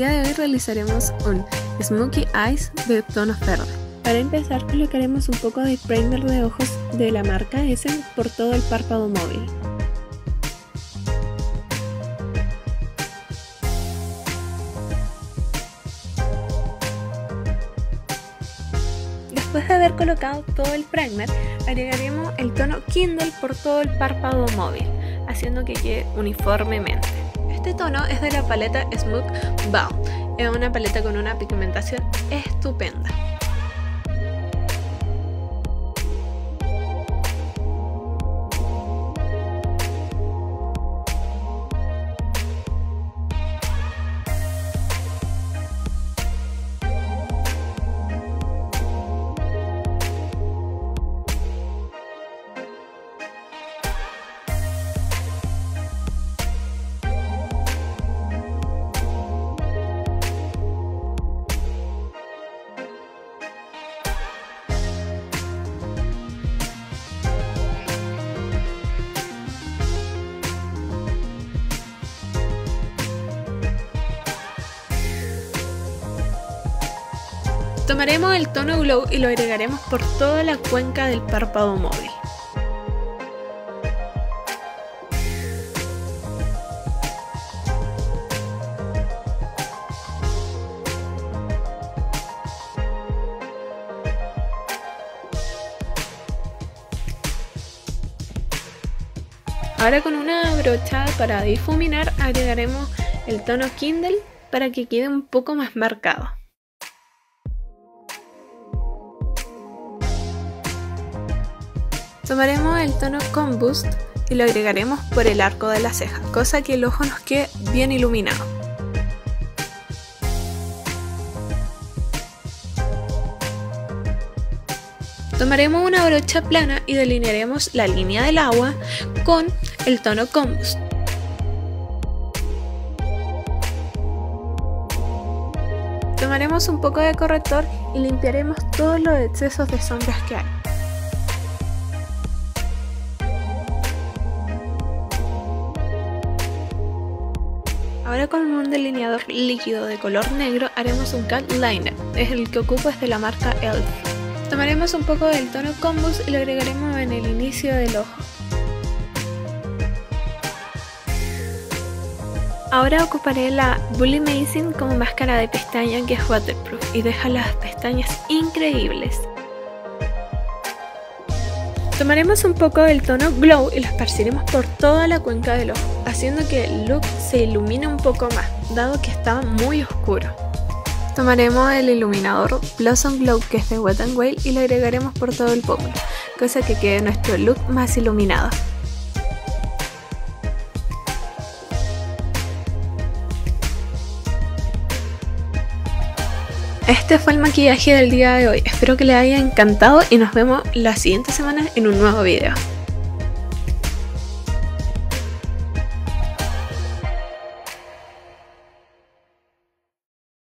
día de hoy realizaremos un Smokey Eyes de tonos verdes. Para empezar colocaremos un poco de primer de ojos de la marca Essen por todo el párpado móvil. Después de haber colocado todo el primer, agregaremos el tono Kindle por todo el párpado móvil, haciendo que quede uniformemente. Este tono es de la paleta Smooth Bow, es una paleta con una pigmentación estupenda. Tomaremos el tono Glow y lo agregaremos por toda la cuenca del párpado móvil. Ahora con una brocha para difuminar agregaremos el tono Kindle para que quede un poco más marcado. Tomaremos el tono Combust y lo agregaremos por el arco de la ceja, cosa que el ojo nos quede bien iluminado. Tomaremos una brocha plana y delinearemos la línea del agua con el tono Combust. Tomaremos un poco de corrector y limpiaremos todos los excesos de sombras que hay. Ahora con un delineador líquido de color negro haremos un cat liner, es el que ocupo es de la marca ELF. Tomaremos un poco del tono Combus y lo agregaremos en el inicio del ojo. Ahora ocuparé la Bully Amazing como máscara de pestaña que es waterproof y deja las pestañas increíbles. Tomaremos un poco del tono Glow y lo esparciremos por toda la cuenca del ojo, haciendo que el look se ilumine un poco más, dado que estaba muy oscuro. Tomaremos el iluminador Blossom Glow que es de Wet n Whale y lo agregaremos por todo el pómulo, cosa que quede nuestro look más iluminado. Este fue el maquillaje del día de hoy, espero que les haya encantado y nos vemos la siguiente semana en un nuevo video.